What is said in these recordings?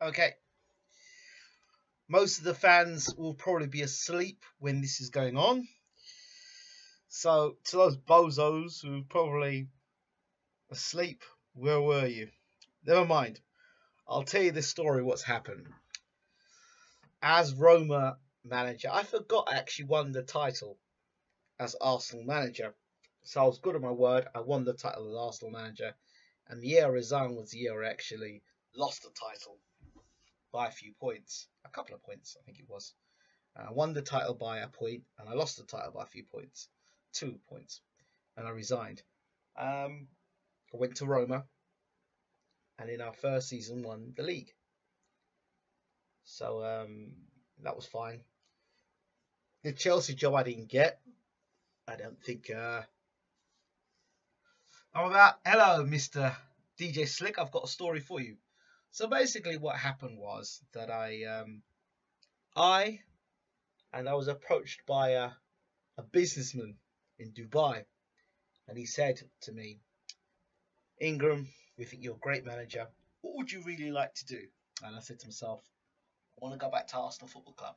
Okay. Most of the fans will probably be asleep when this is going on. So, to those bozos who probably asleep, where were you? Never mind. I'll tell you this story what's happened. As Roma manager, I forgot I actually won the title as Arsenal manager. So I was good at my word. I won the title as Arsenal manager. And the year I resigned was the year I actually lost the title by a few points, a couple of points, I think it was. I won the title by a point, and I lost the title by a few points, two points, and I resigned. Um, I went to Roma, and in our first season won the league. So um, that was fine. The Chelsea job I didn't get. I don't think. Uh... Oh, that hello, Mister DJ Slick. I've got a story for you. So basically, what happened was that I, um, I, and I was approached by a, a businessman in Dubai, and he said to me, Ingram, we think you're a great manager. What would you really like to do? And I said to myself, I want to go back to Arsenal Football Club.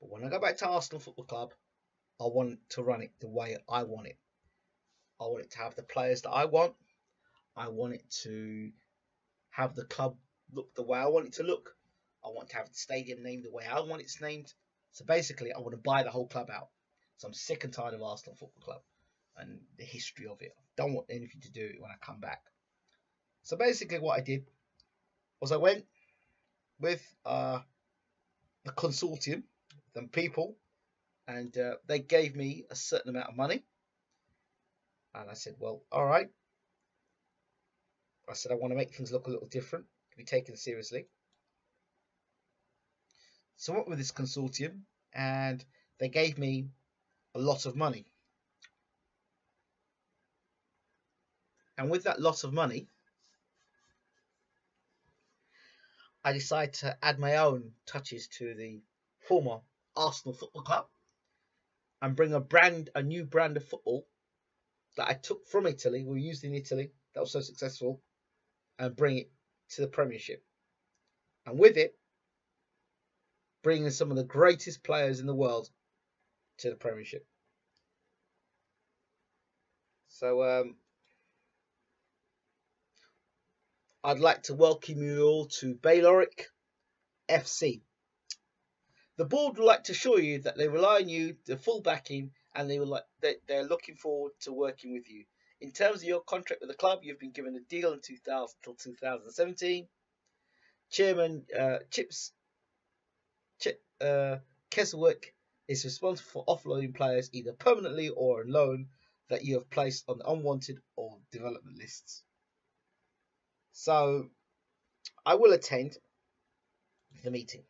But when I go back to Arsenal Football Club, I want to run it the way I want it. I want it to have the players that I want. I want it to have the club look the way I want it to look. I want to have the stadium named the way I want it's named. So basically, I want to buy the whole club out. So I'm sick and tired of Arsenal Football Club and the history of it. I don't want anything to do it when I come back. So basically, what I did was I went with uh, a consortium, some people, and uh, they gave me a certain amount of money. And I said, well, all right, I said I want to make things look a little different, to be taken seriously. So I went with this consortium and they gave me a lot of money. And with that lot of money, I decided to add my own touches to the former Arsenal Football Club and bring a brand, a new brand of football that I took from Italy, we used in Italy, that was so successful, and bring it to the Premiership. And with it, bringing some of the greatest players in the world to the Premiership. So um, I'd like to welcome you all to Bayloric FC. The board would like to assure you that they rely on you, the full backing, and they will like they're looking forward to working with you. In terms of your contract with the club, you've been given a deal in 2000 till 2017. Chairman uh, Chips Chip, uh, Keswick is responsible for offloading players either permanently or on loan that you have placed on the unwanted or development lists. So, I will attend the meeting.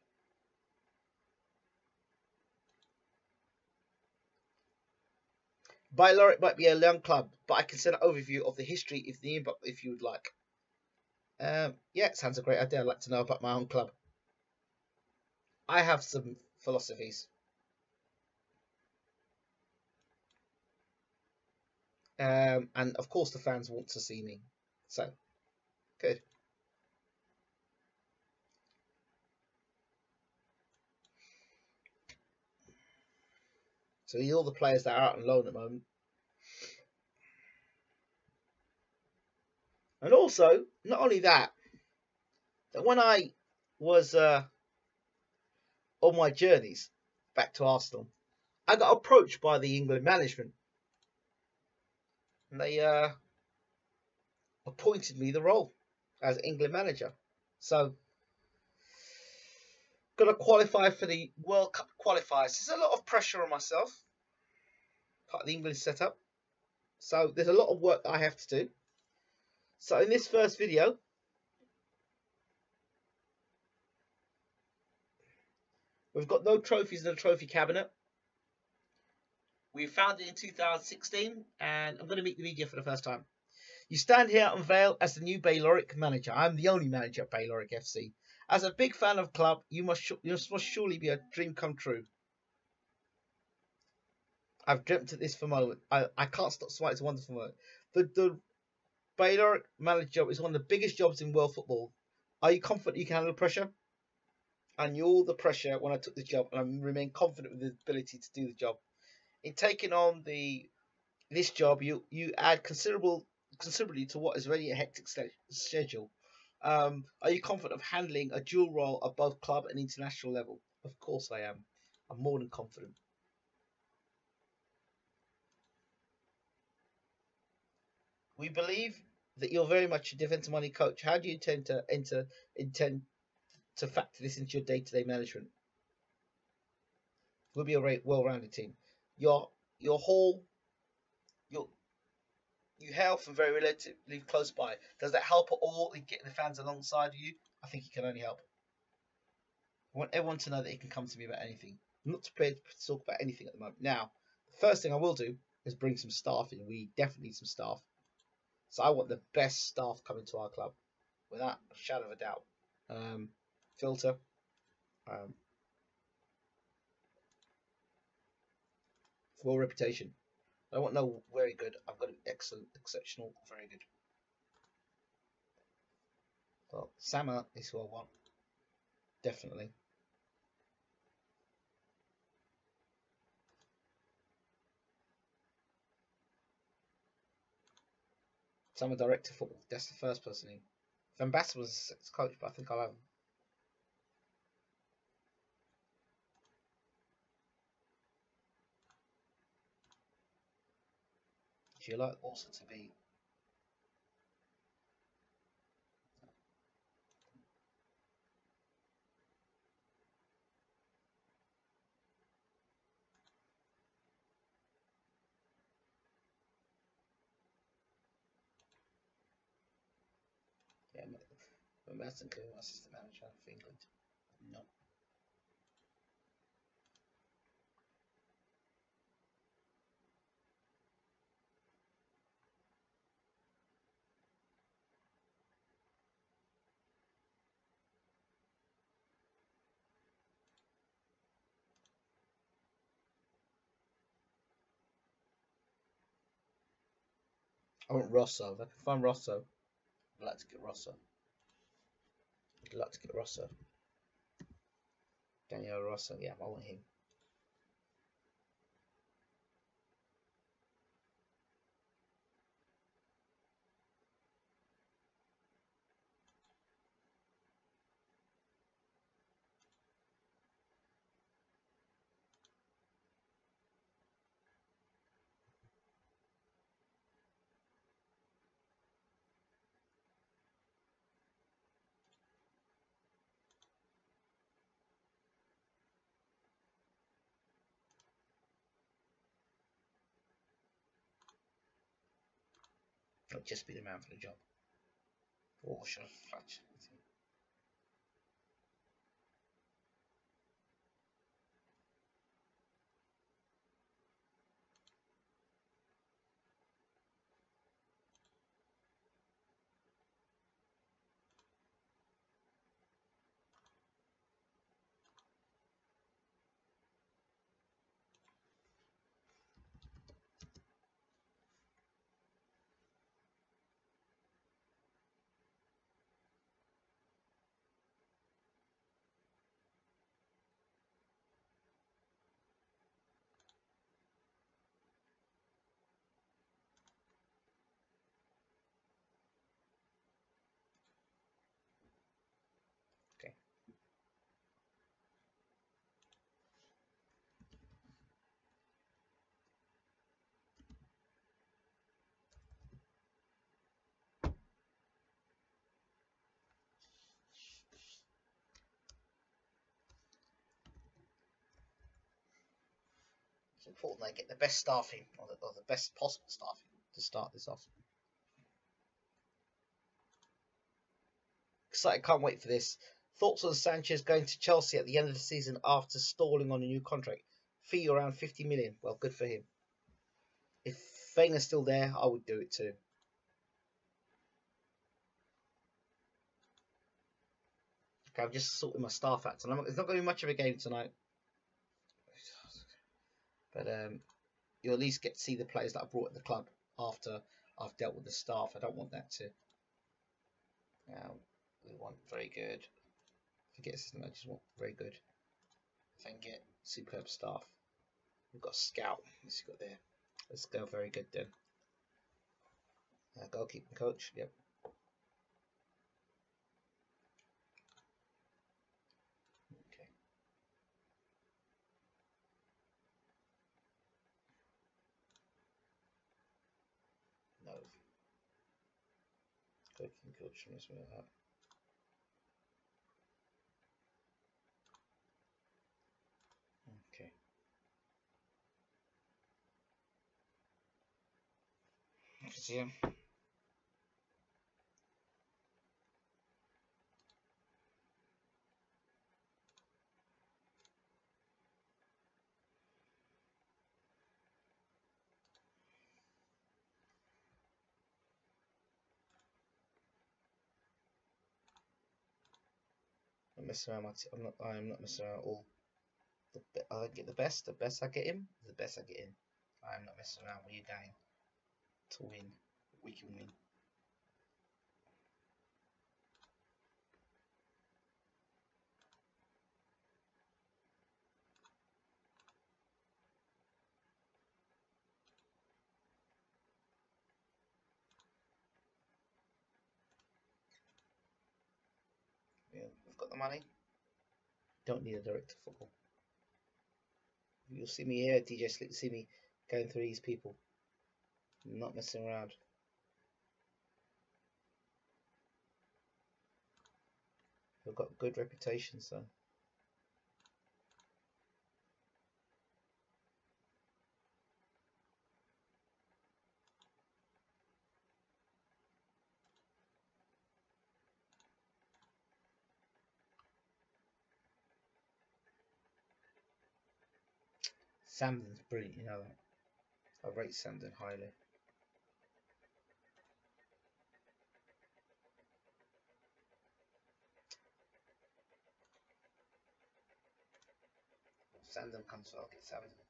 Bayloric might be a young club, but I can send an overview of the history if the inbox if you would like. Um, yeah, sounds a great idea. I'd like to know about my own club. I have some philosophies. Um, and of course the fans want to see me. So, good. So these are all the players that are out on loan at the moment. And also, not only that, that when I was uh, on my journeys back to Arsenal, I got approached by the England management. And they uh, appointed me the role as England manager. So Going to qualify for the World Cup qualifiers. There's a lot of pressure on myself. Part of the England setup. So there's a lot of work I have to do. So in this first video, we've got no trophies in the trophy cabinet. We found it in 2016 and I'm going to meet the media for the first time. You stand here unveiled as the new Bayloric manager. I'm the only manager at Bayloric FC. As a big fan of club, you must, you must surely be a dream come true. I've dreamt of this for a moment. I, I can't stop smiling. It's a wonderful moment. The, the Baylor manager job is one of the biggest jobs in world football. Are you confident you can handle the pressure? I knew all the pressure when I took the job, and I remain confident with the ability to do the job. In taking on the this job, you you add considerable considerably to what is already a hectic schedule. Um, are you confident of handling a dual role at both club and international level? Of course I am. I'm more than confident. We believe that you're very much a defensive money coach. How do you intend to enter intend to factor this into your day-to-day management? We'll be a well-rounded team. Your your whole your you hail from very relatively close by. Does that help at all in getting the fans alongside of you? I think it can only help. I want everyone to know that he can come to me about anything. I'm not prepared to talk about anything at the moment. Now, the first thing I will do is bring some staff in. We definitely need some staff. So I want the best staff coming to our club, without a shadow of a doubt. Um, filter. Um, for reputation. I want no very good. I've got an excellent, exceptional, very good. Well, Sama is who I want. Definitely. So I'm a director football. That's the first person in. Van Basten was a coach, but I think I'll have him. If you like also to be Madsen could assistant manager for England. No. I want Rosso. If I can find Rosso, I'd like to get Rosso. To get Rosso. Daniel Rosso, yeah, I want him. I'll just be the man for the job. Should I fudge? It's important they get the best staffing, or the, or the best possible staffing, to start this off. Excited, can't wait for this. Thoughts on Sanchez going to Chelsea at the end of the season after stalling on a new contract? Fee around 50 million. Well, good for him. If Wenger's still there, I would do it too. Okay, I'm just sorting my staff out tonight. It's not going to be much of a game tonight. But um, you'll at least get to see the players that I brought at the club after I've dealt with the staff. I don't want that to. Um, we want very good. Forget system. I just want very good. If I can get superb staff. We've got scout. Let's go there. Let's go very good then. Uh, goalkeeping coach. Yep. Okay. No. Goalkeeping coach. Miss me that. Okay. See him. I'm not. I am not messing around at all. The I get the best. The best I get him. The best I get him. I am not messing around with you game to win. We can win. Yeah, we've got the money. Don't need a director of football. You'll see me here, DJ Slick. See me going through these people. Not messing around. They've got good reputation, so. Samden's brilliant, you know that. I rate Samden highly. Samden comes, I'll get Samden.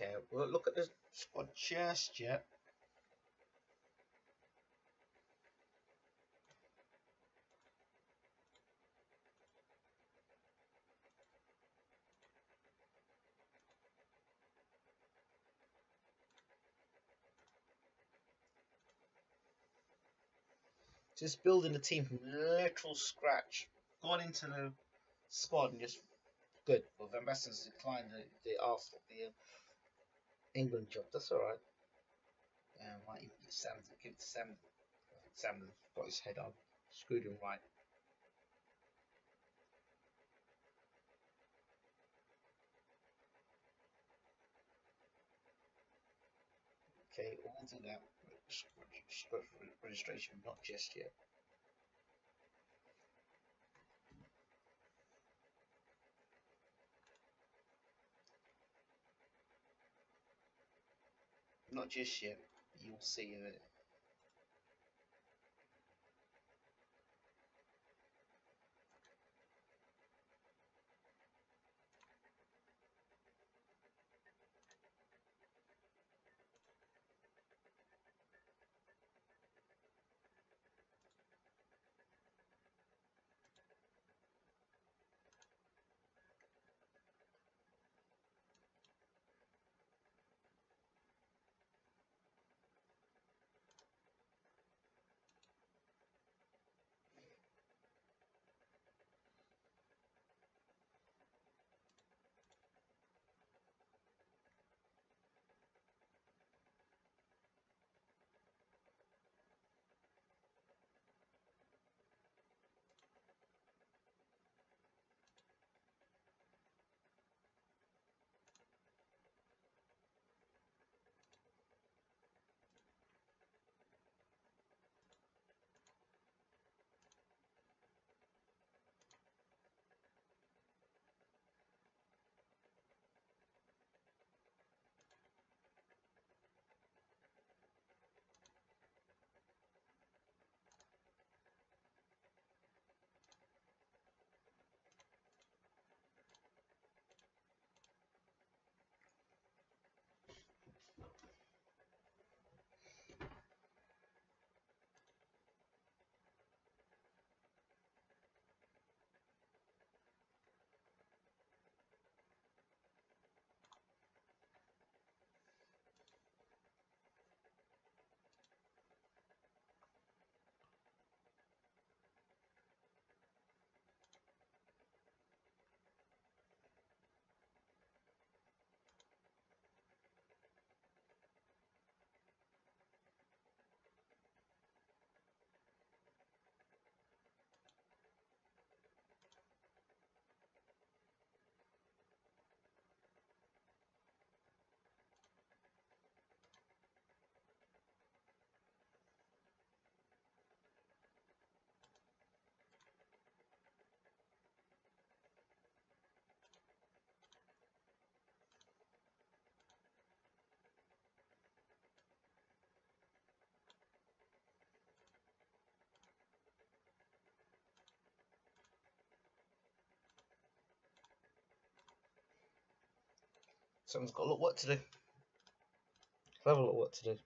Okay, well look at the squad just yet. Just building a team from literal scratch. Gone into the squad and just good. Well, Van Basten's declined the, the the uh, England job. That's all right. Might even Sam give it to Sam. Sam got his head on, screwed him right. Okay, we'll do that. Registration, not just yet. Not just yet. You'll see in. Someone's got a lot work to do. I have a lot work to do.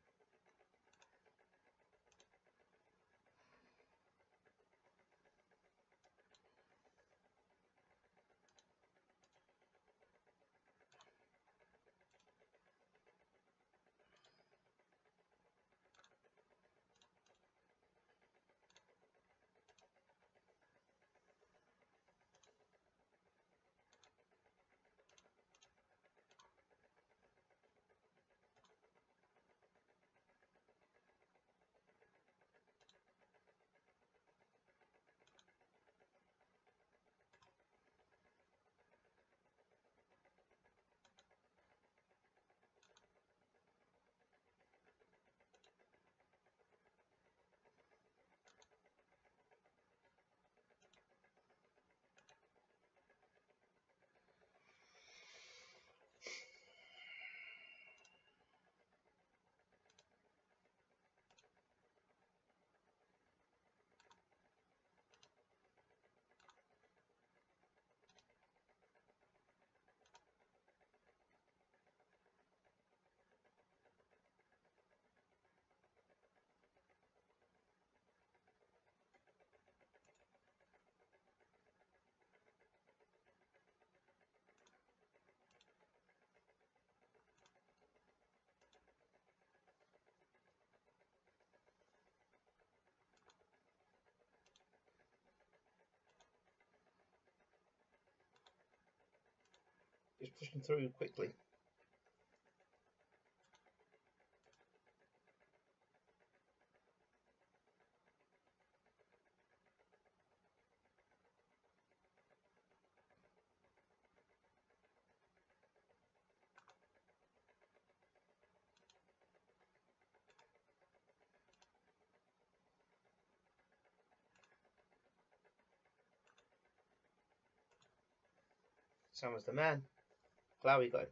Just pushing through quickly. Sam was the man. Glowy guy.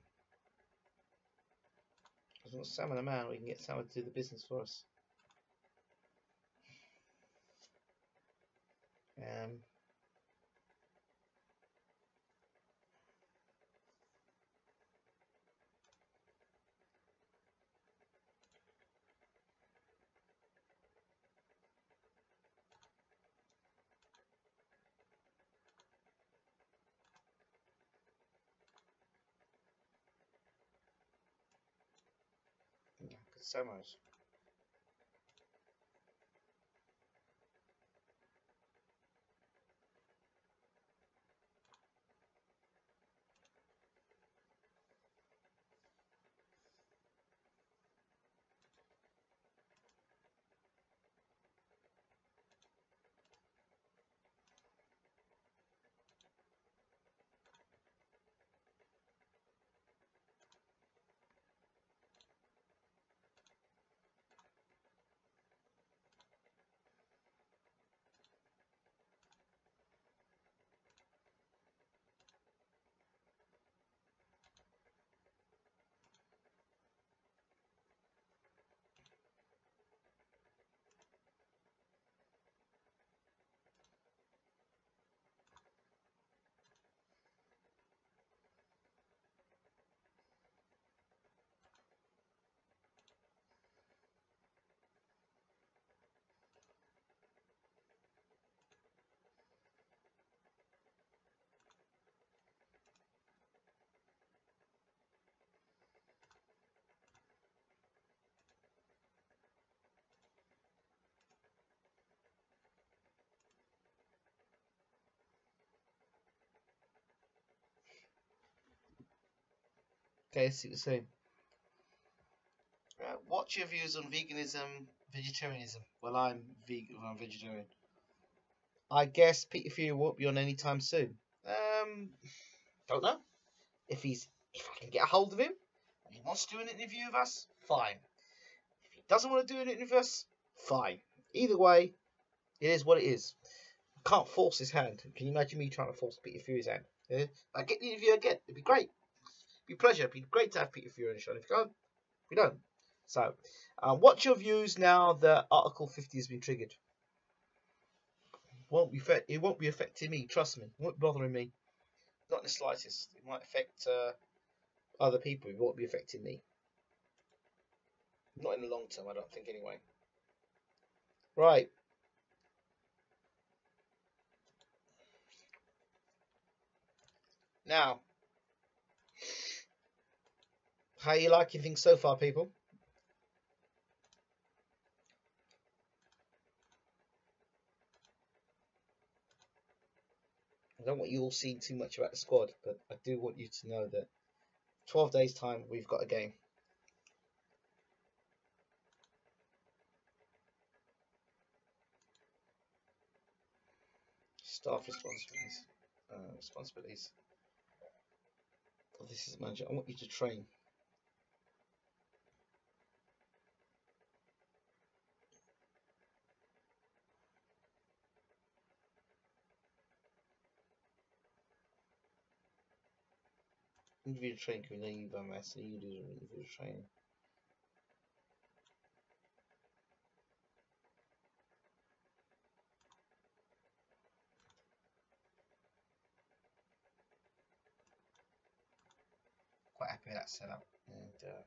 Got Sam and a man. We can get Sam to do the business for us. Um, yeah, Okay, see saying. Uh, what's your views on veganism, vegetarianism? Well, I'm vegan. I'm vegetarian. I guess Peter Fury won't be on anytime soon. Um, don't know. If he's, if I can get a hold of him, and he wants to do an interview with us, fine. If he doesn't want to do an interview with us, fine. Either way, it is what it is. I can't force his hand. Can you imagine me trying to force Peter Fury's hand? Yeah? I get the interview again. It'd be great be a pleasure. It'd be great to have Peter Fury on the show. If you can't, we don't. So, uh, what's your views now that Article 50 has been triggered? Won't be it won't be affecting me. Trust me, it won't be bothering me. Not in the slightest. It might affect uh, other people. It won't be affecting me. Not in the long term, I don't think. Anyway. Right. Now, how are you liking things so far, people? I don't want you all seeing too much about the squad, but I do want you to know that 12 days time we've got a game. Staff responsibilities. Uh, responsibilities. Oh, this is manager. I want you to train. Master you do individual training. Quite happy with that setup and uh,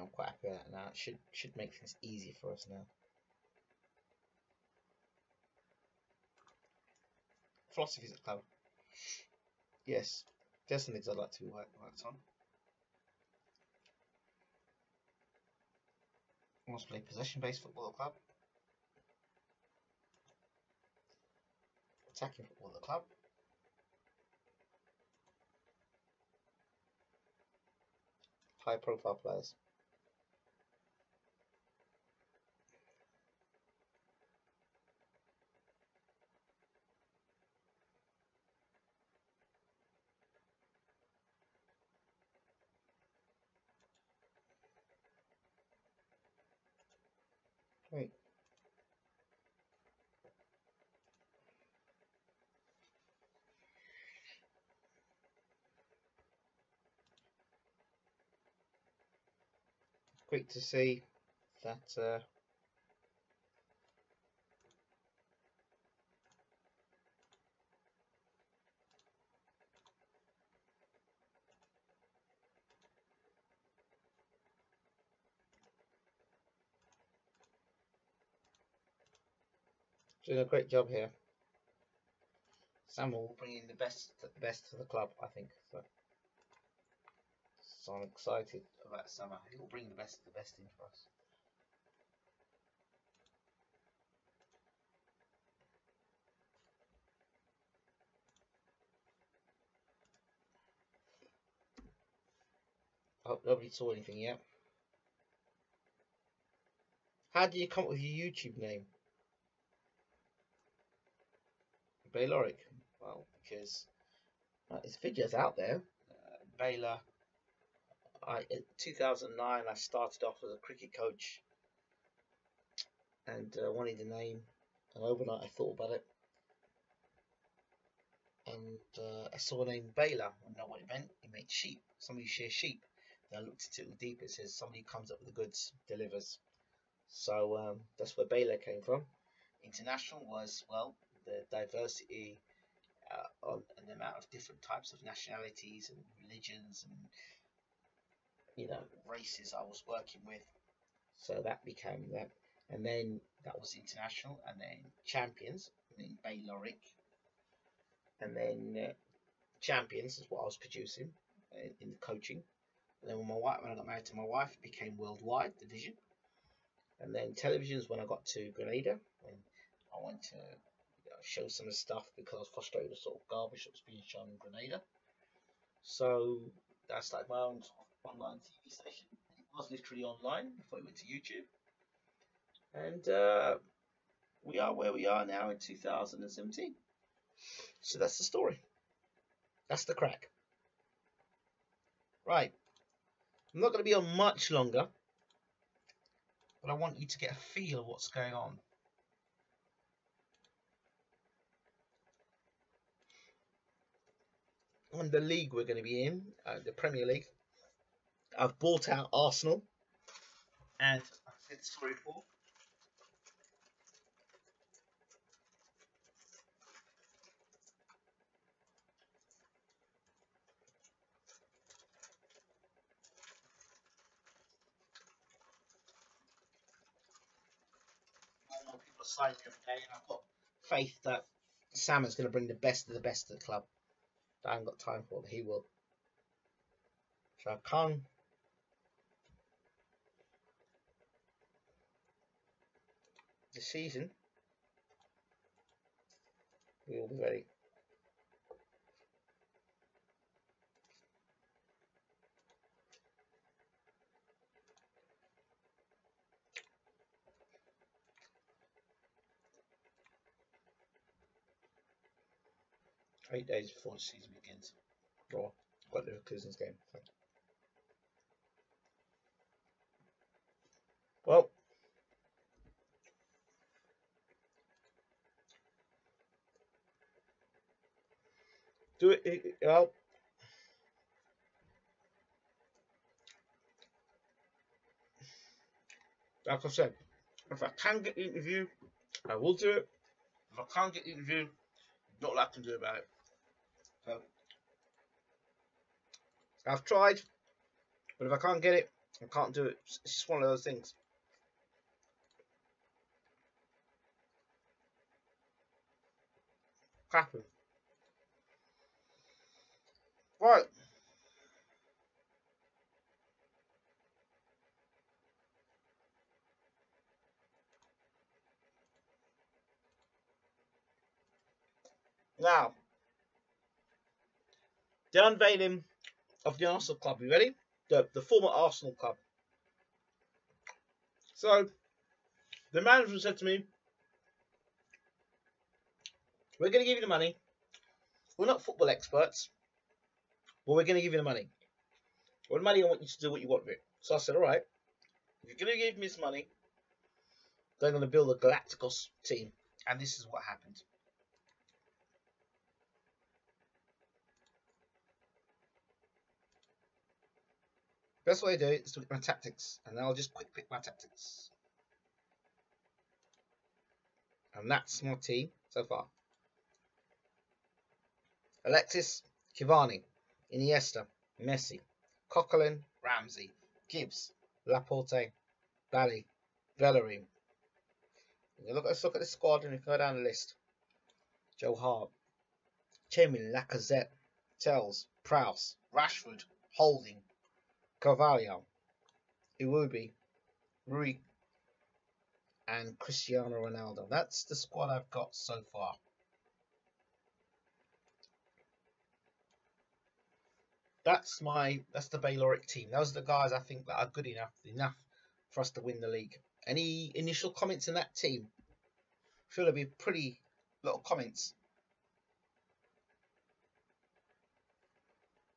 I'm quite happy with that now. It should should make things easy for us now. Philosophies at club. Yes, there's some things I'd like to work, worked on. I want to play possession-based football club. Attacking football the club. High profile players. Great. Quick to see that uh, doing a great job here. Samuel will bring in the best, the best to the club, I think. So, so I'm excited about Summer. He will bring the best, the best in for us. Hope nobody saw anything yet. How do you come up with your YouTube name? Bayloric. Well, because uh, his videos out there. Uh, Baylor. I in 2009 I started off as a cricket coach and uh, wanted a name. And overnight I thought about it, and uh, I saw the name Baylor. I know what it meant. It meant sheep. Somebody shares sheep. Then I looked at it deeper. It says somebody comes up with the goods, delivers. So um, that's where Baylor came from. International was well the diversity uh, on the amount of different types of nationalities and religions and you know races I was working with. So that became that, and then that was international, and then champions, and then Bayloric, and then uh, champions is what I was producing in, in the coaching. And then when my wife, when I got married to my wife, it became worldwide division. And then televisions when I got to Grenada, and I went to show some of the stuff because I was frustrated with sort of garbage that was being shown in Grenada. So that's like my own online TV station. It was literally online before it went to YouTube. And uh, we are where we are now in 2017. So that's the story. That's the crack. Right. I'm not going to be on much longer, but I want you to get a feel of what's going on. on the league we're going to be in, uh, the Premier League. I've bought out Arsenal, and I said sorry for. People are signing every day, and I've got faith that Sam is going to bring the best of the best to the club. I haven't got time for, but he will. Shah Khan. The season. We will be ready. eight days before the season begins. Or quite the Cousins game. Well, do it, well. Like I said, if I can get the interview, I will do it. If I can't get the interview, not a lot I can do about it. So I've tried, but if I can't get it, I can't do it. It's just one of those things. Happen. Right. Now, the unveiling of the Arsenal club. You ready? The, the former Arsenal club. So, the manager said to me, We're going to give you the money. We're not football experts, but we're going to give you the money. With money, I want you to do what you want with it. So I said, All right, if you're going to give me this money, they're going to build a Galacticos team. And this is what happened. Best way to do it is to look at my tactics, and then I'll just quick pick my tactics. And that's my team so far. Alexis, Cavani, Iniesta, Messi, Coquelin, Ramsey, Gibbs, Laporte, Bailly, Bellerin. Look, let's look at the squad and we go down the list. Joe Hart, Chamberlain, Lacazette, Telles, Prowse, Rashford, Holding, Carvalho, Iwobi, Rui, and Cristiano Ronaldo. That's the squad I've got so far. That's my that's the Bayloric team. Those are the guys I think that are good enough enough for us to win the league. Any initial comments in that team? I feel there'll be pretty of comments.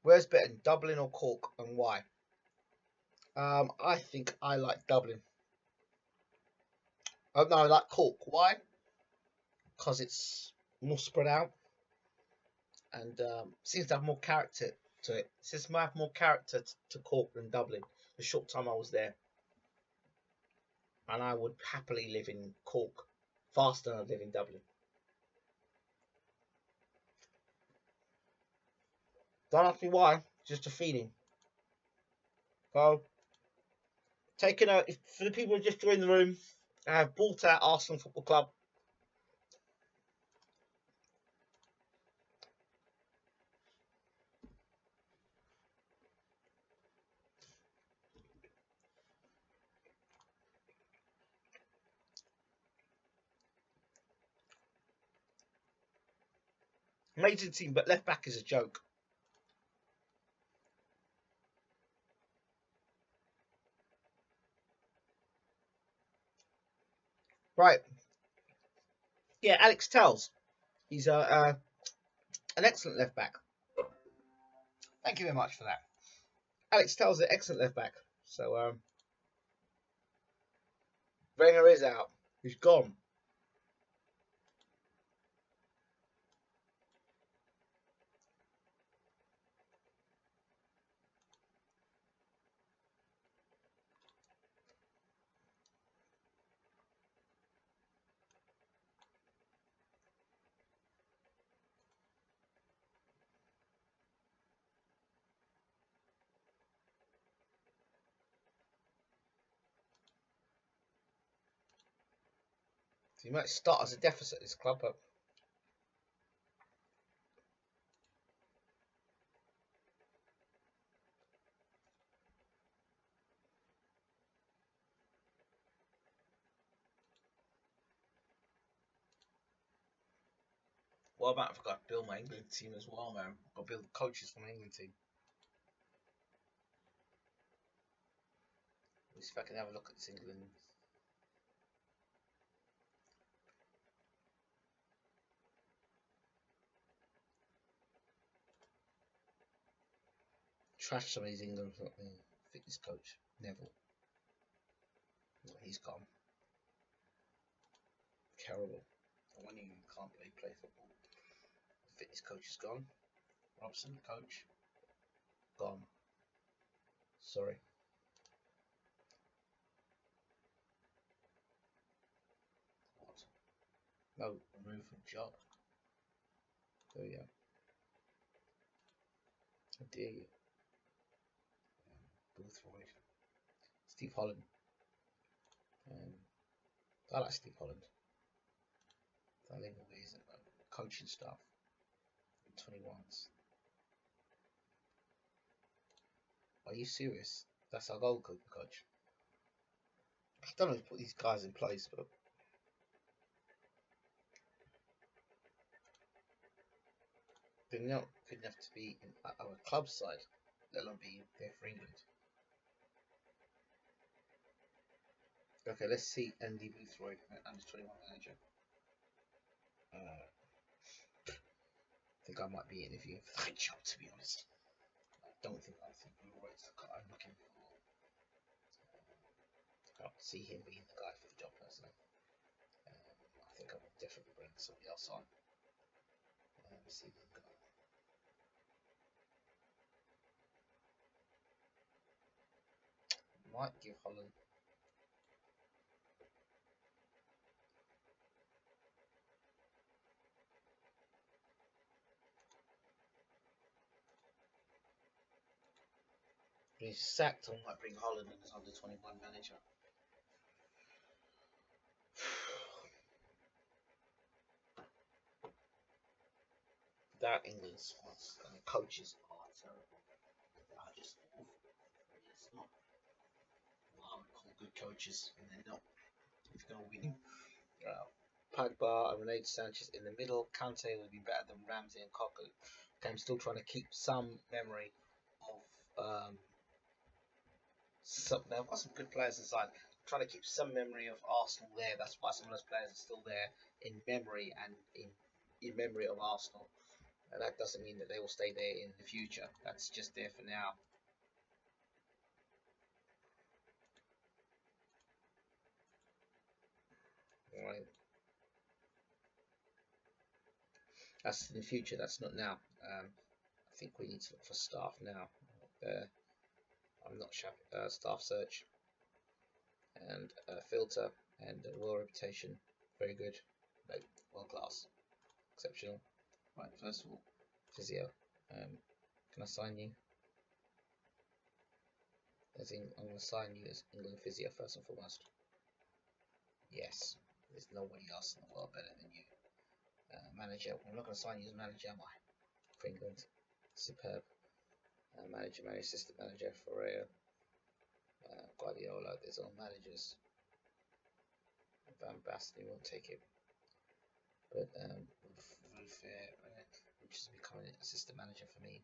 Where's better, Dublin or Cork, and why? Um, I think I like Dublin. Oh no, I like Cork. Why? Because it's more spread out and um, seems to have more character to it. seems to have more character to Cork than Dublin. The short time I was there, and I would happily live in Cork faster than I live in Dublin. Don't ask me why. Just a feeling. So, taking out for the people who just joined the room. I have bought out Arsenal Football Club. Amazing team, but left back is a joke. Right. Yeah, Alex Telles. He's a, uh, an excellent left back. Thank you very much for that. Alex Telles is an excellent left back. So, um, Wenger is out. He's gone. So you might start as a deficit this club, but What about if I got to build my England team as well, man? I've got to build coaches for my England team. Let's see if I can have a look at this England trash some of these England fitness coach, Neville. He's gone. Terrible. When you can't play play football. Fitness coach is gone. Robson, coach. Gone. Sorry. What? No, remove from job. There we go. How dare you? Boothroyd, Steve Holland. Um, I like Steve Holland. I think all uh, coaching stuff. 21s. Are you serious? That's our goal coach. I don't know to put these guys in place, but they're not good enough to be in our club side, let alone be there for England. Okay, let's see Andy Boothroyd, under 21 manager. Uh, I think I might be interviewing for that job, to be honest. I don't think I think Boothroyd's the guy I'm looking for. I don't see him being the guy for the job personally. Um, I think I will definitely bring somebody else on. Me see if we might give Holland. He's sacked and might bring Holland in as under 21 manager. that England squads and the coaches are terrible. They are just awful. It's not what I would call good coaches, and they're not. If you're going to win, uh, Pogba and Renee Sanchez in the middle. Kante would be better than Ramsey and Cocker. Okay, I'm still trying to keep some memory of um, some. They've some good players inside. I'm trying to keep some memory of Arsenal there. That's why some of those players are still there in memory and in in memory of Arsenal. And that doesn't mean that they will stay there in the future. That's just there for now. Alright. That's in the future, that's not now. Um, I think we need to look for staff now. I'm not sure. Uh, staff search and filter and uh, well reputation. Very good. No, world class. Exceptional. Right, first of all, physio. Um, can I sign you? As in, I'm going to sign you as England physio first and foremost. Yes, there's nobody else in the world better than you. Uh, manager, I'm not going to sign you as manager, am I? For England. Superb. Uh, manager, assistant manager, Ferreira. Uh, Guardiola, there's all managers. Van Basten won't take it. But um, which is becoming an assistant manager for me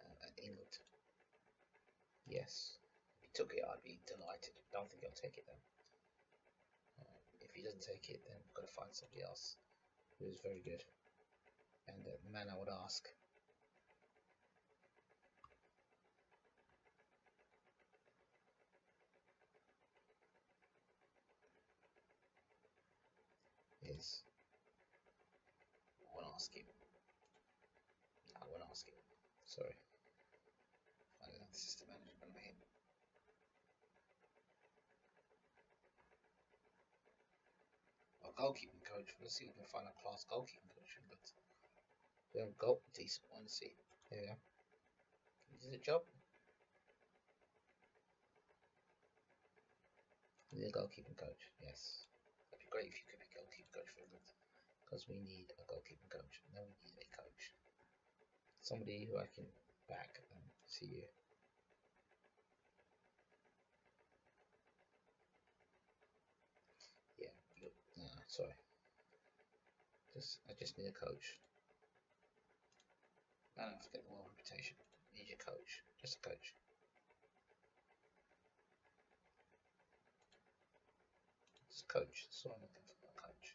uh, at England. Yes, if he took it, I'd be delighted. Don't think he'll take it though. Uh, if he doesn't take it, then we've got to find somebody else who is very good. And uh, the man I would ask is I won't ask him. I won't ask him. Sorry. I don't have the system manager under him. Our goalkeeping coach. Let's see if we can find a class goalkeeping coach. But we have goal decent one. See. Here we are. Is it a job? A goalkeeping coach. Yes. Be great if you could be goalkeeping coach for England. Because we need a goalkeeping coach. And then we need a coach. Somebody who I can back and see you. Yeah, you, uh, sorry. Just I just need a coach. I don't forget the world reputation. Need a coach. Just a coach. Coach. That's what I'm looking for. A coach.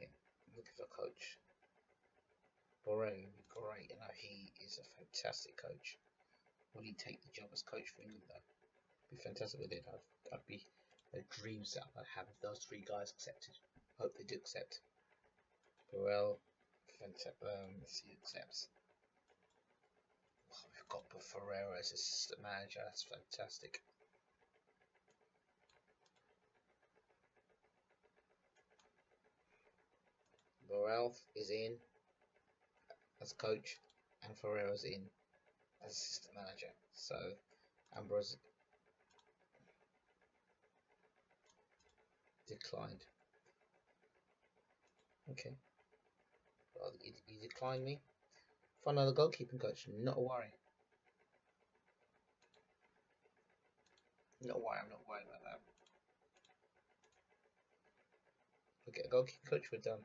Yeah, I'm looking for a coach. Borrell would be great. You know, he is a fantastic coach. Will he take the job as coach for England though? Be fantastic with it. I'd, I'd be a dream set I'd have those three guys accepted. Hope they do accept. Borrell, fantastic. Um, let's see, accepts. Oh, we've got Ferreira as assistant manager. That's fantastic. Borrell is in as coach and Ferreira's in as assistant manager. So Ambrose declined. Okay. Well, you, you declined me. Find another goalkeeping coach. Not a worry. Not why I'm not worried about that. Look at a goalkeeping coach. We're done.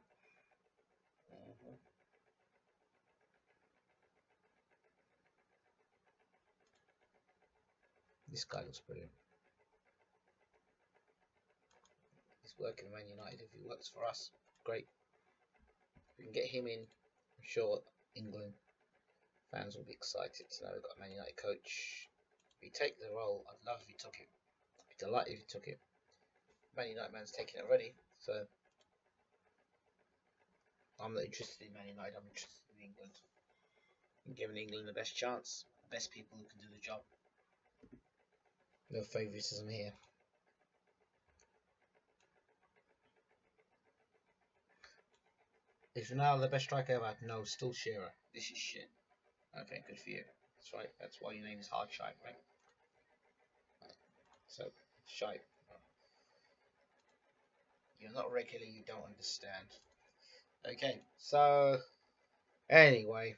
This guy looks brilliant. He's working Man United. If he works for us, great. If we can get him in, I'm sure England fans will be excited to know we've got a Man United coach. If he take the role, I'd love if he took it. I'd be delighted if he took it. Man United man's taking it already, so I'm not interested in Man United. I'm interested in England. I'm giving England the best chance, the best people who can do the job. No favoritism here. Is Ronaldo the best striker ever? No, still Shearer. This is shit. Okay, good for you. That's right. That's why your name is Hard Shite, right? So, Shite. You're not regular, you don't understand. Okay, so anyway.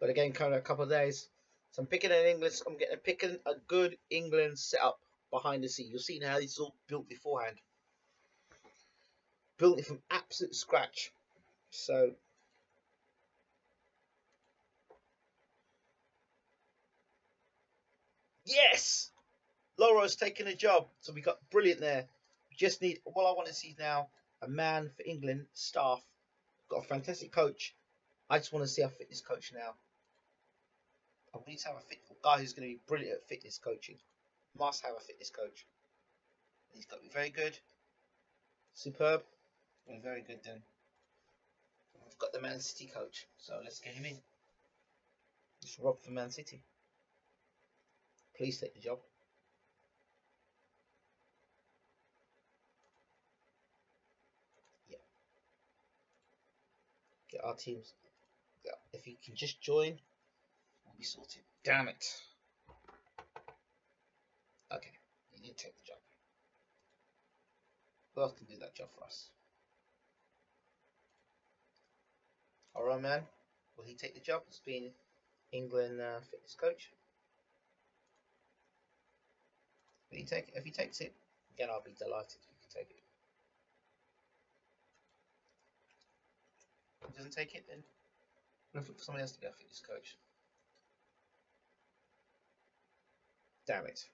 But again, coming in a couple of days. So I'm picking an England. I'm getting picking a good England setup behind the scene. You'll see now this is all built beforehand. Built it from absolute scratch. So yes, Laura's taken a job. So we got brilliant there. We just need. What I want to see now a man for England staff. Got a fantastic coach. I just want to see our fitness coach now. I need to have a fit guy who's going to be brilliant at fitness coaching. Must have a fitness coach. He's got to be very good. Superb. Well, very good then. I've got the Man City coach, so let's get him in. It's Rob for Man City. Please take the job. Yeah. Get our teams. If you can just join, be sorted. Damn it. Okay, you need to take the job. Who else can do that job for us? Alright, man. Will he take the job as being England uh, fitness coach? Will he take it? If he takes it, again, I'll be delighted if he can take it. If he doesn't take it, then look for somebody else to be a fitness coach. Damn it.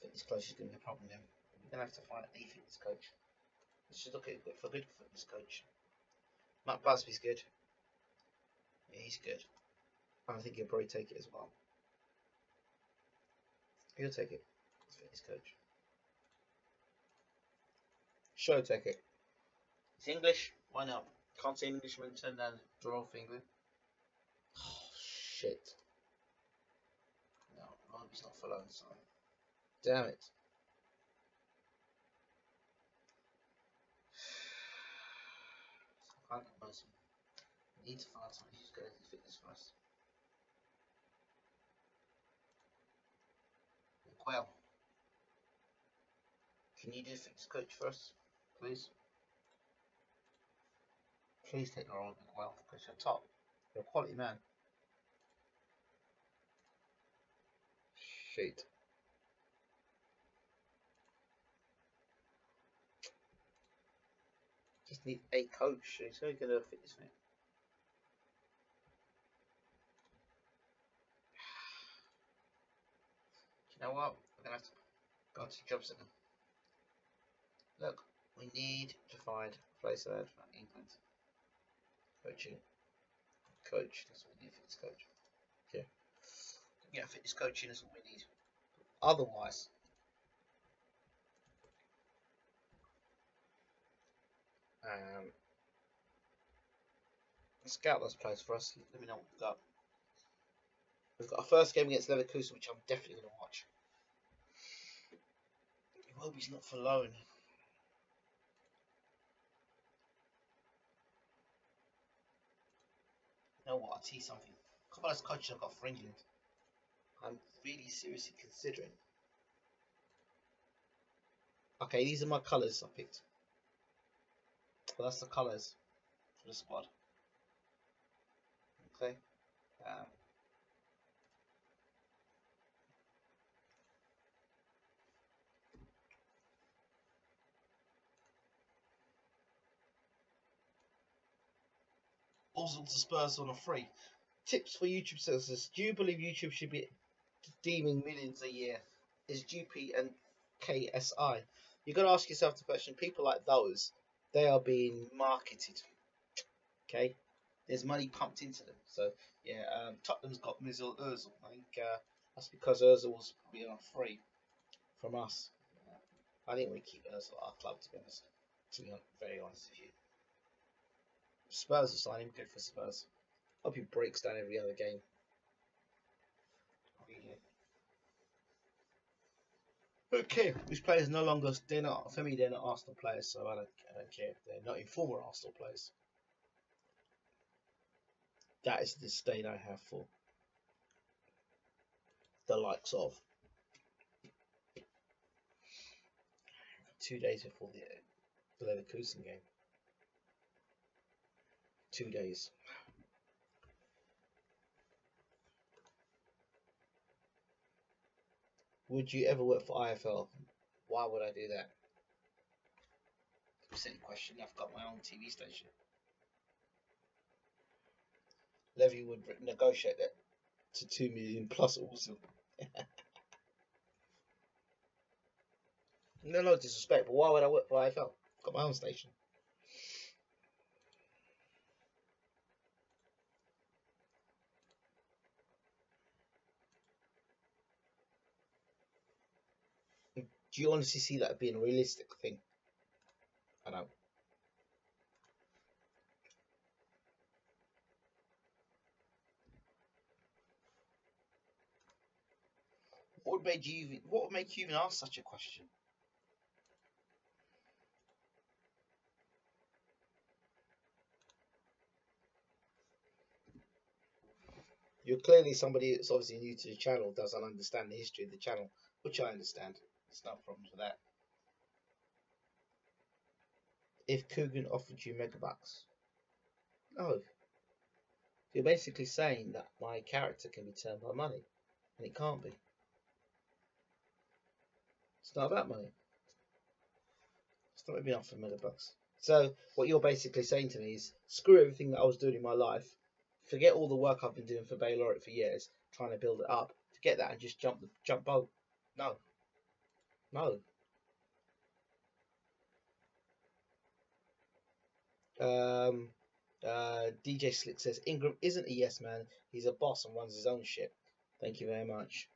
Fitness coach is going to be a problem then. We're going to have to find a fitness coach. Let's just look at it for a good fitness coach. Matt Busby's good. Yeah, he's good. I think he'll probably take it as well. He'll take it. As fitness coach. Show take it. It's English. Why not? Can't say Englishman turn down draw for England. Oh, shit. Roby's not for loan sign. Damn it. I can't. We need to find somebody who's good at fitness us. Well, can you do fitness coach for us, please? Please take the role of well because you're top. You're a quality man. Shit. Just need a coach who's very good at fitness thing. You know what? We're gonna have to go to job center. Look, we need to find a place of for England. Coaching. Coach, that's what we need fitness coach. Yeah. Yeah, fitness coaching is what we need. Otherwise, um, scout this place for us. Let me know what we've got. We've got our first game against Leverkusen, which I'm definitely going to watch. Iwobi's not for loan. You know what? I'll tell you something. A couple of coaches I've got for England. Really seriously considering. Okay, these are my colours I picked. Well, that's the colours for the squad. Okay. Um, Also to Spurs on a free. Tips for YouTube services. Do you believe YouTube should be deeming millions a year? Is GP and KSI? You've got to ask yourself the question. People like those, they are being marketed. Okay, there's money pumped into them. So yeah, um, Tottenham's got Mesut Ozil. I think uh, that's because Ozil was probably on free from us. I think we keep Ozil at our club to be honest. To be very honest with you. Spurs are signing good for Spurs. Hope he breaks down every other game. Okay, these players no longer they're not for me they're not Arsenal players, so I don't I don't care if they're not in former Arsenal players. That is the disdain I have for the likes of two days before the Leverkusen game. Two days. Would you ever work for IFL? Why would I do that? Silly question. I've got my own TV station. Levy would negotiate that to two million plus also. no, no disrespect, but why would I work for IFL? I've got my own station. Do you honestly see that being a realistic thing? I don't. What would make you what would make you even ask such a question? You're clearly somebody that's obviously new to the channel, doesn't understand the history of the channel, which I understand. There's no problems with that. If Coogan offered you megabucks, no. You're basically saying that my character can be turned by money, and it can't be. It's not about money. It's not being offered megabucks. So what you're basically saying to me is, screw everything that I was doing in my life, forget all the work I've been doing for Bayloric for years, trying to build it up, forget that and just jump the jump boat. No, no. Um, uh, DJ Slick says Ingram isn't a yes man. He's a boss and runs his own shit. Thank you very much.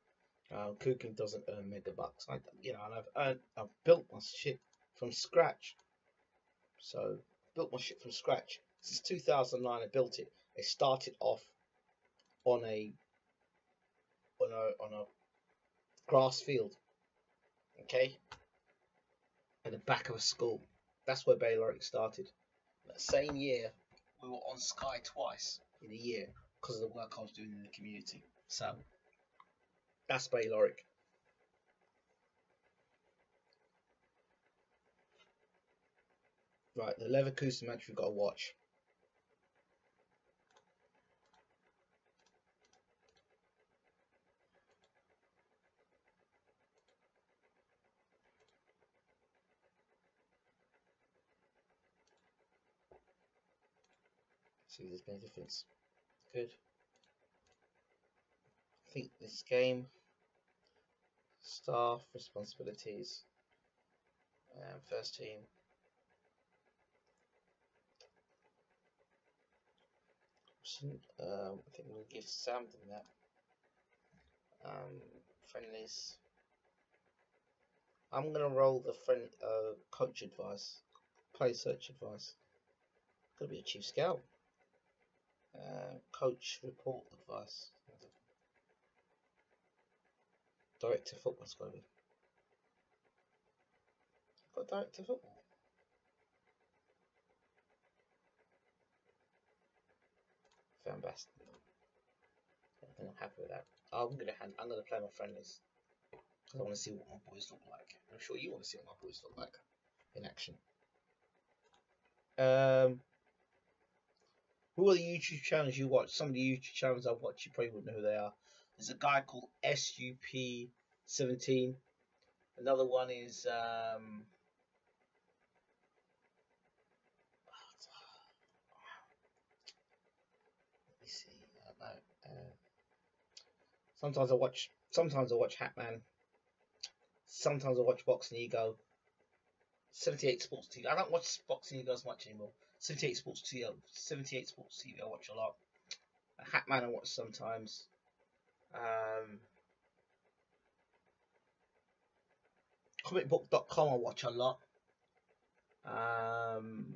Uh, doesn't earn mega bucks. I, you know, and I've earned, I've built my shit from scratch. So built my shit from scratch since 2009. I built it. I started off on a on a on a grass field okay, at the back of a school. That's where Bayloric started. That same year, we were on Sky twice in a year because of the work I was doing in the community. So, that's Bayloric. Right, the Leverkusen match we've got to watch. See there's been a difference. Good. I think this game, staff, responsibilities, um, first team. Um, I think we'll give something that. Um, friendlies. I'm gonna roll the friend uh, coach advice, play search advice. Could be a chief scout. Uh, coach report advice. Director football's got to be. Got director football. Found best. I'm happy with that. I'm gonna hand, I'm gonna play my friendlies because I want to see what my boys look like. I'm sure you want to see what my boys look like in action. Um, who are the YouTube channels you watch? Some of the YouTube channels I watch, you probably wouldn't know who they are. There's a guy called SUP17. Another one is um. Uh, sometimes I watch. Sometimes I watch Hatman. Sometimes I watch Boxing Ego. 78 Sports TV. I don't watch Boxing Ego as much anymore. 78 Sports TV, 78 Sports TV I watch a lot. Hatman I watch sometimes. Um, comicbook.com I watch a lot. Um,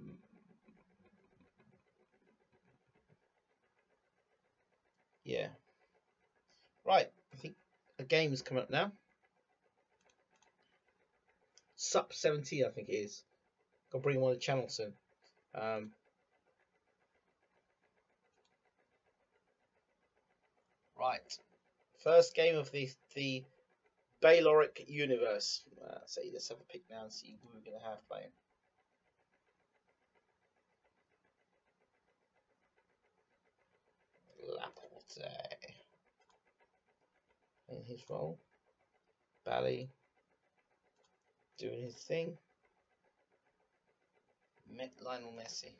Right, I think a game is coming up now. Sup 70, I think it is. Got to bring him on the channel soon. Um, right, first game of the the Bayloric universe. Uh, so let's have a pick now and see who we're going to have playing. Laporte in his role. Bailly doing his thing. Lionel Messi.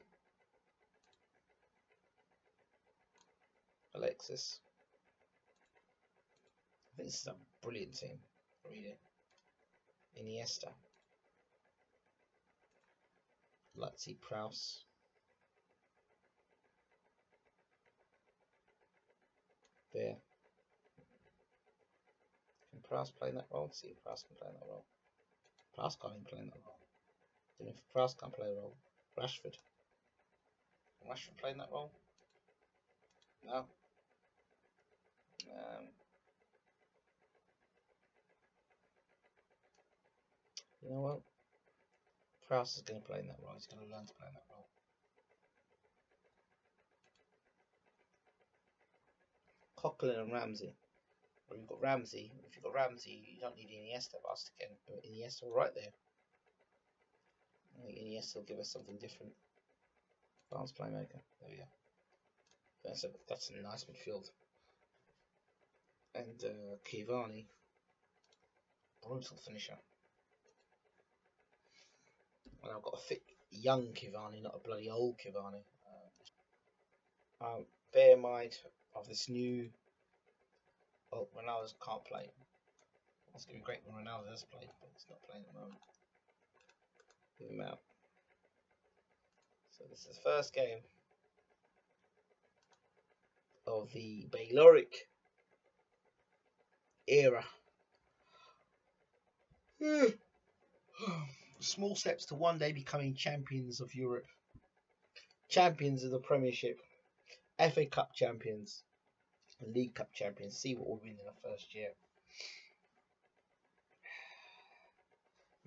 Alexis. This is a brilliant team. Read it. Iniesta. Lutzi Prowse. There. Can Prowse play that role? See if Prowse can play that role. Prowse can't even play that role. If Prowse can't play a role, Rashford. Can Rashford play in that role? No. Um, you know what? Prowse is going to play in that role. He's going to learn to play in that role. Coquelin and Ramsey. Or you've got Ramsey. If you've got Ramsey, you don't need Iniesta, but again, but Iniesta right there. I think Iniesta will give us something different. Advanced playmaker. There we go. That's a that's a nice midfield. And uh, Cavani, brutal finisher. And I've got a fit young Cavani, not a bloody old Cavani. Uh, um, bear in mind of this new. Well, Ronaldo can't play. It's going to be great when Ronaldo does play, but he's not playing at the moment. So this is the first game of the Bayloric era. Hmm. Small steps to one day becoming champions of Europe, champions of the Premiership, FA Cup champions, League Cup champions. See what we'll win in the first year.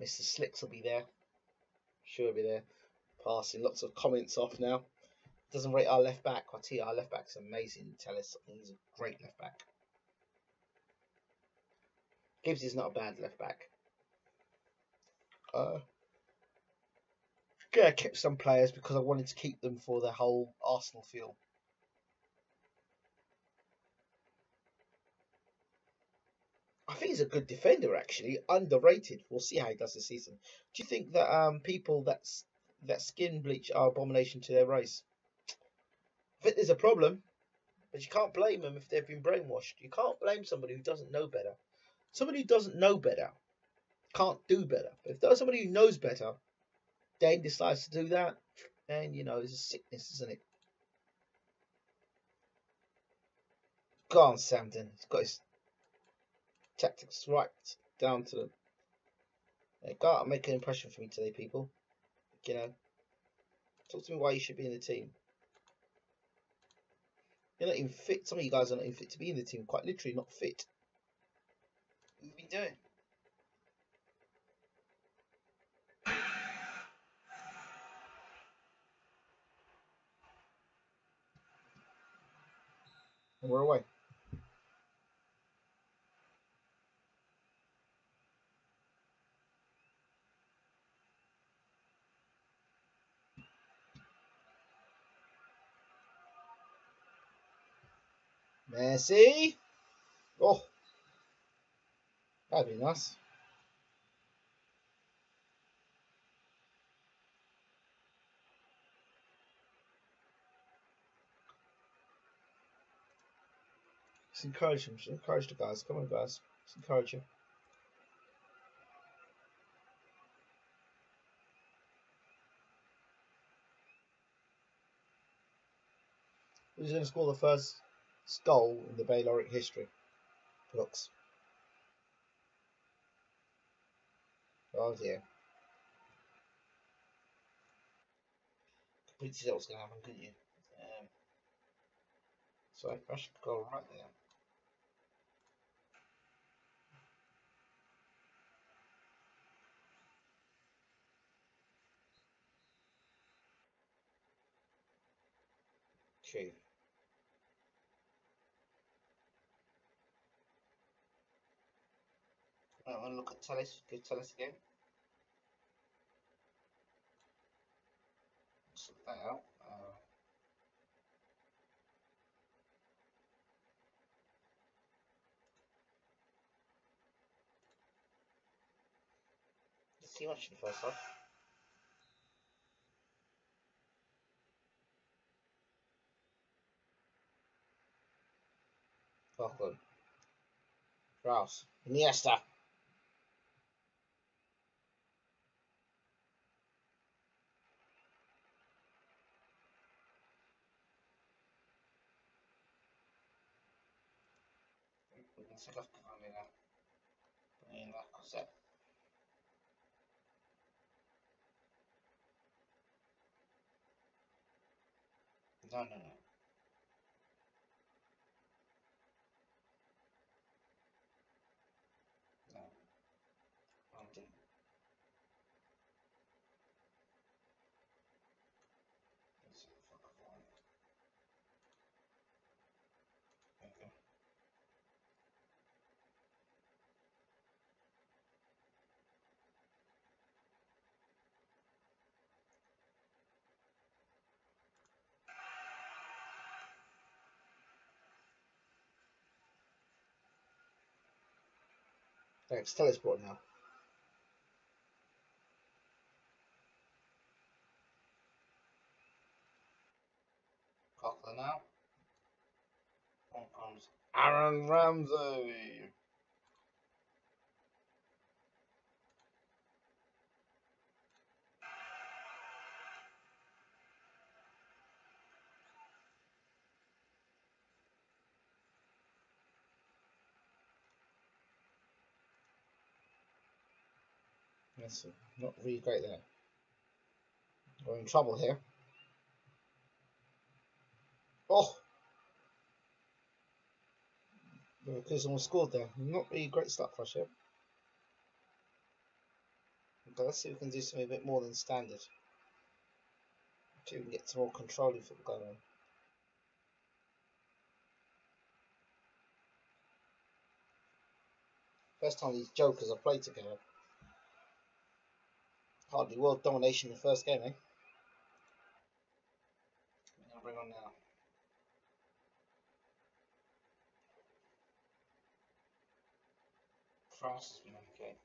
Mr. Slicks will be there. Sure, be there. Passing lots of comments off now. Doesn't rate our left back. You, our left back's amazing. Tell us he's a great left back. Gibbs is not a bad left back. Uh, yeah, I kept some players because I wanted to keep them for the whole Arsenal feel. I think he's a good defender actually, underrated. We'll see how he does this season. Do you think that um people that's that skin bleach are abomination to their race? I think there's a problem, but you can't blame them if they've been brainwashed. You can't blame somebody who doesn't know better. Somebody who doesn't know better can't do better. But if there's somebody who knows better, then decides to do that, then you know it's a sickness, isn't it? Go on, Samden. He's got his tactics right down to the. They can't make an impression for me today, people. You know, talk to me why you should be in the team. You're not even fit. Some of you guys are not even fit to be in the team. Quite literally, not fit. What have you been doing? And we're away. Messi. Oh, that'd be nice. Just encourage him. Just encourage the guys. Come on, guys. Just encourage him. Who's going to score the first stole in the Bayloric history books. Oh dear. Completely see what's going to happen, couldn't you? Um, so I should go right there. Okay. To look at Telles. Go Telles again. Sort that out. Uh, see much in the first half. Falcon. Rouse. Iniesta. Off Carolina. Bring in Lacazette. No, no, no. No. Thanks, Telesport now. Cochran now. On comes Aaron Ramsey. That's not really great there. We're in trouble here. Oh! Because someone scored there. Not really great start for us here. Okay, let's see if we can do something a bit more than standard. See if we can get some more controlling football going on. First time these jokers have played together. Hardly world domination in the first game, eh? I'll bring on now. France has been okay.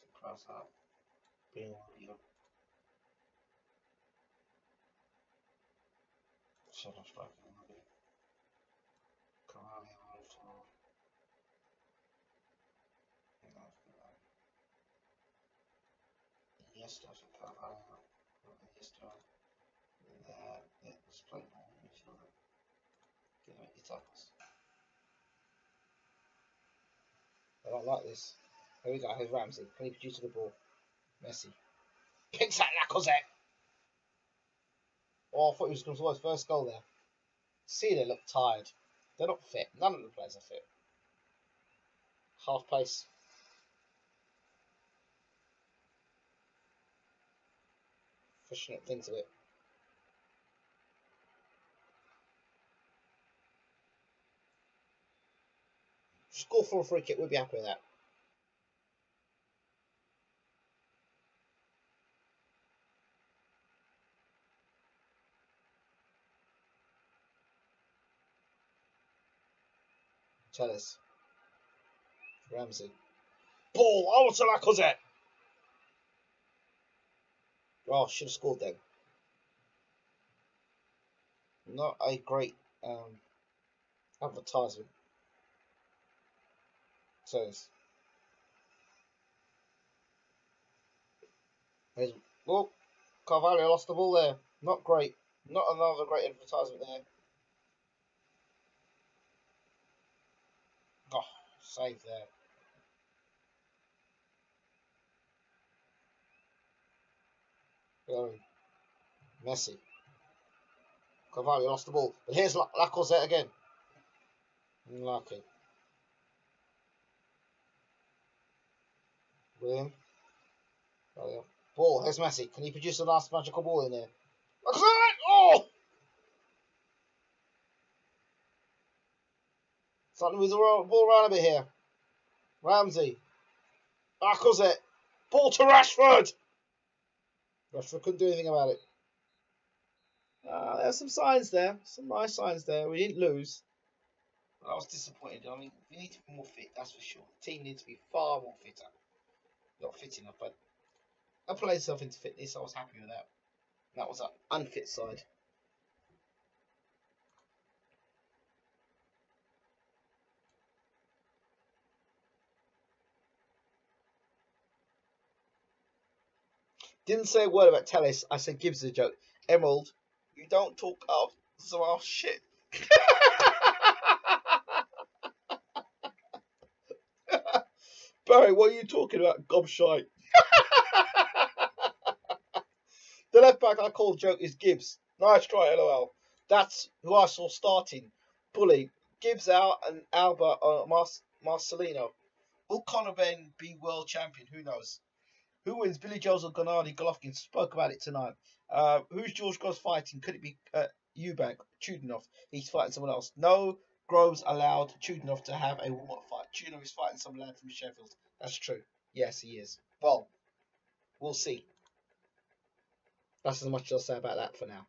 Take cross out. Bring on you. Shadow striking a little bit. Cavani on for. Iniesta for Cavani. Iniesta. There. Yeah, let's play more midfielder. Get him at your tackles. I don't like this. Here we go. Here's Ramsey. Can he produce the ball? Messi. Picks that Lacazette. Oh, I thought he was going to score his first goal there. See, they look tired. They're not fit. None of the players are fit. Half pace. At things a bit. Score for a free kick, we'd be happy with that. Chalice. Ramsey. Ball out to Lacazette. Oh, should have scored then. Not a great um, advertisement. So there's, oh, Carvalho lost the ball there. Not great. Not another great advertisement there. Oh, save there. Going. Messi. Carvalho lost the ball. But here's La- Lacazette again. Unlucky. Willian. Oh, Ball, Here's Messi. Can he produce a last magical ball in there? Oh! Something with the ball around a bit here. Ramsey. It. Ball to Rashford. Rashford couldn't do anything about it. Uh, there's some signs there. Some nice signs there. We didn't lose. But I was disappointed. I mean, we need to be more fit, that's for sure. The team needs to be far more fitter. Not fit enough, but I played myself into fitness. I was happy with that. That was an unfit side. Didn't say a word about Telles. I said Gibbs a joke. Emerald, you don't talk of some off shit. Barry, what are you talking about, gobshite? the left back I call joke is Gibbs. Nice try, lol. That's who I saw starting. Bully. Gibbs out and Alba uh, Mar- Marcelino. Will Conor Benn be world champion? Who knows? Who wins? Billy Jones or Gennady Golovkin? Spoke about it tonight. Uh, who's George Groves fighting? Could it be uh, Eubank? Chudinov? He's fighting someone else. No, Groves allowed Chudinov to have a warm-up fight. Chudinov is fighting some lad from Sheffield. That's true. Yes, he is. Well, we'll see. That's as much as I'll say about that for now.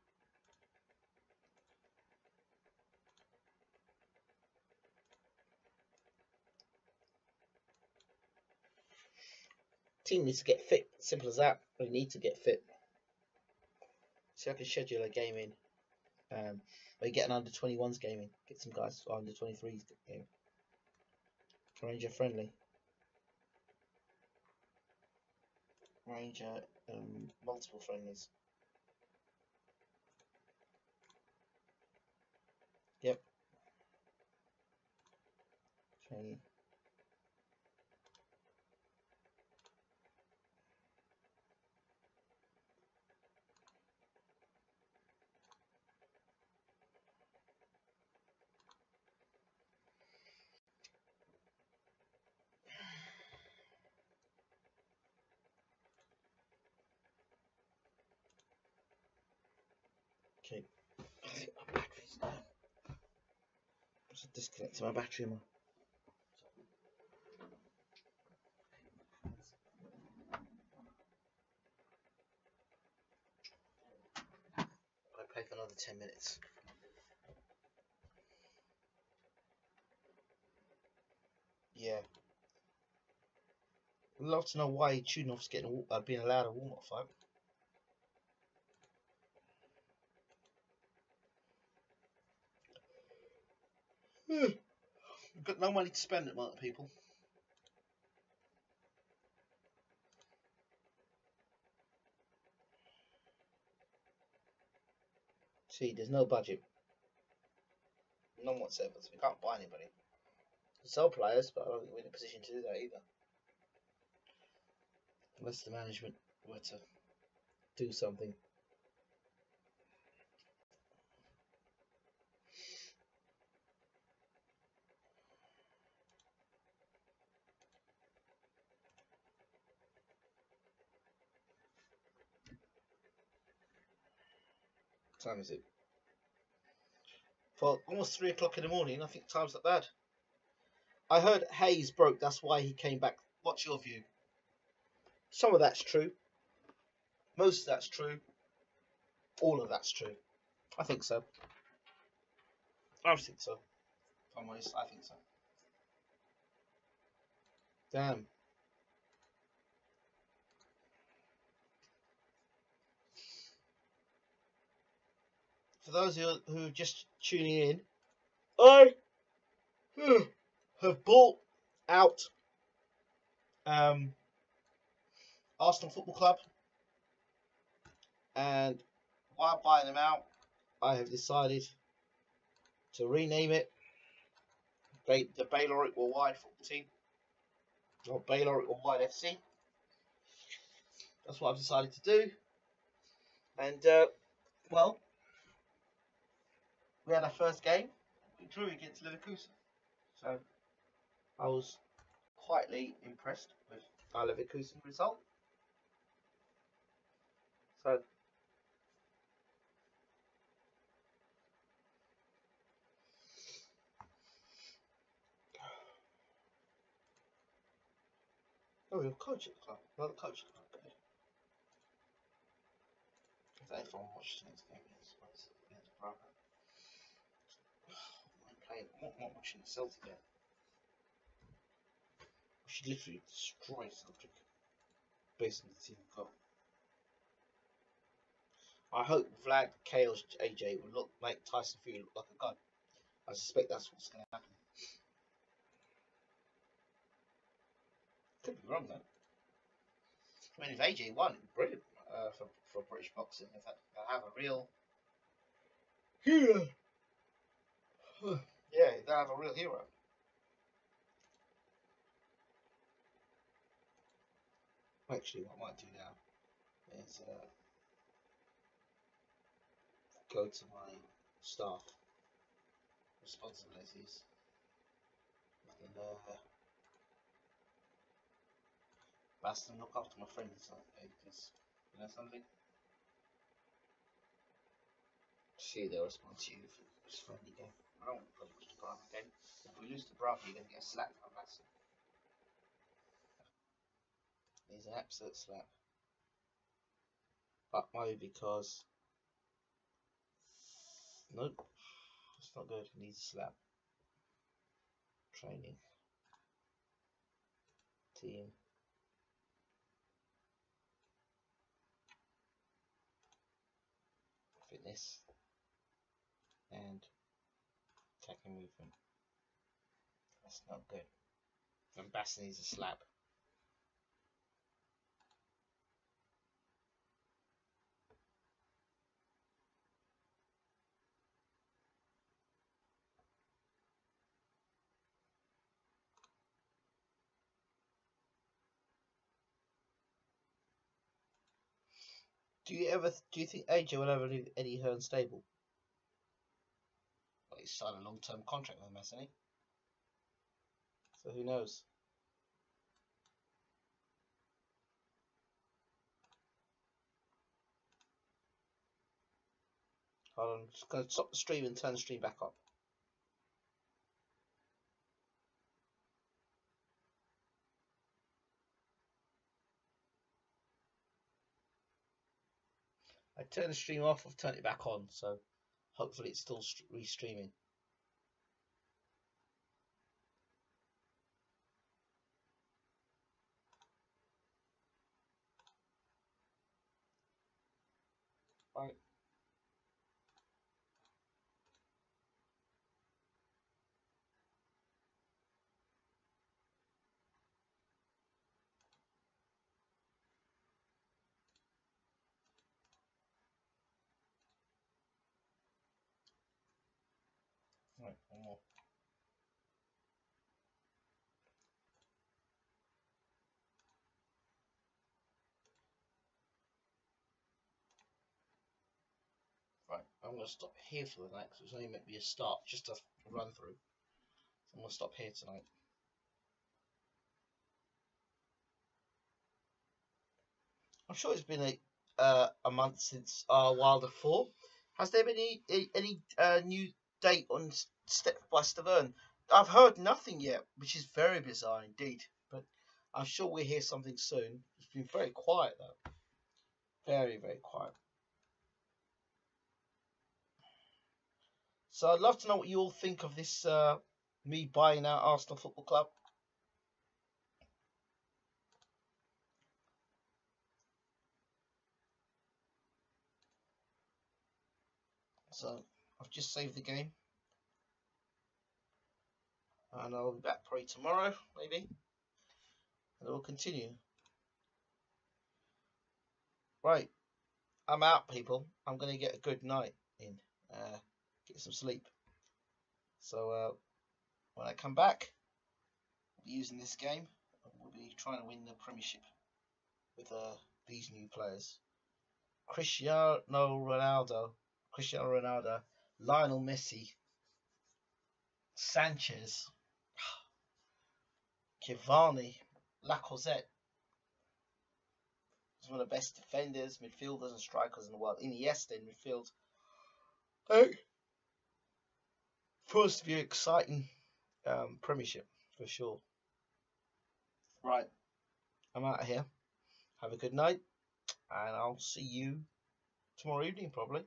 Team needs to get fit. Simple as that. We need to get fit. See, I can schedule a game in. Um, we get an under 21s game in. Get some guys under 23s game. Ranger friendly. Ranger um, multiple friendlies. Yep. Okay. I think my battery's down. Disconnecting my battery. More. I play for another ten minutes. Yeah. I'd love to know why Chudinov's getting uh, being allowed a warm-up fight. We've got no money to spend at the people. See, there's no budget. None whatsoever, so we can't buy anybody. Sell players, but I don't think we're in a position to do that either. Unless the management were to do something. Time is it? For almost three o'clock in the morning, I think time's not bad. I heard Haye's broke, that's why he came back. What's your view? Some of that's true. Most of that's true. All of that's true. I think so. I think so. I'm honest, I think so. Damn. For those who are, who are just tuning in, I have bought out um, Arsenal Football Club, and while buying them out, I have decided to rename it. The Baylor Worldwide Football Team, or Baylor Worldwide FC. That's what I've decided to do, and uh, well, we had our first game. We drew against Leverkusen, so I was quietly impressed with our Leverkusen result. So Oh, you're coach at the club. Another coach at the club. Good. If they from watch the game against against Braga. I'm might not watching the Celtic game. We should literally destroy Celtic based on the team we've got. I hope Vlad Chaos AJ will look make Tyson Fury look like a gun. I suspect that's what's going to happen. Could be wrong though. I mean, if AJ won, brilliant uh, for for British boxing. If I have a real hero, yeah, they have a real hero. Actually, what I might do now is uh, go to my staff responsibilities and uh, Best look after my friends because you know something. See response to you if it's friendly game. I don't want to lose the Bravo game. If we lose the Bravo, you're gonna get a slap from Basten. He's an absolute slap. But maybe because Nope. It's not good. He needs a slap. Training. Team. fitness and attacking movement. That's not good. Van Basten needs a slap. Do you ever do you think AJ will ever leave Eddie Hearn stable? Well, he's signed a long term contract with him, hasn't he? So who knows? Hold on, just gonna stop the stream and turn the stream back up. I turned the stream off, I've turned it back on, so hopefully it's still restreaming. Right. Right, one more. Right, I'm going to stop here for the night because it was only meant to be a start, just a run through. So I'm going to stop here tonight. I'm sure it's been a uh, a month since uh, Wilder 4. Has there been any any uh, new date on Step by step Stiverne. I've heard nothing yet, which is very bizarre indeed. But I'm sure we'll hear something soon. It's been very quiet though. Very, very quiet. So I'd love to know what you all think of this uh, me buying out Arsenal Football Club. So I've just saved the game. And I'll be back probably tomorrow, maybe. And we'll continue. Right. I'm out, people. I'm going to get a good night in. Uh, get some sleep. So, uh, when I come back, I'll be using this game. We'll be trying to win the Premiership with uh, these new players. Cristiano Ronaldo, Cristiano Ronaldo, Lionel Messi, Sanchez, Giovanni Lacazette. He's one of the best defenders, midfielders, and strikers in the world. Iniesta in midfield. Hey. For us to be exciting um, Premiership for sure. Right, I'm out of here. Have a good night, and I'll see you tomorrow evening probably.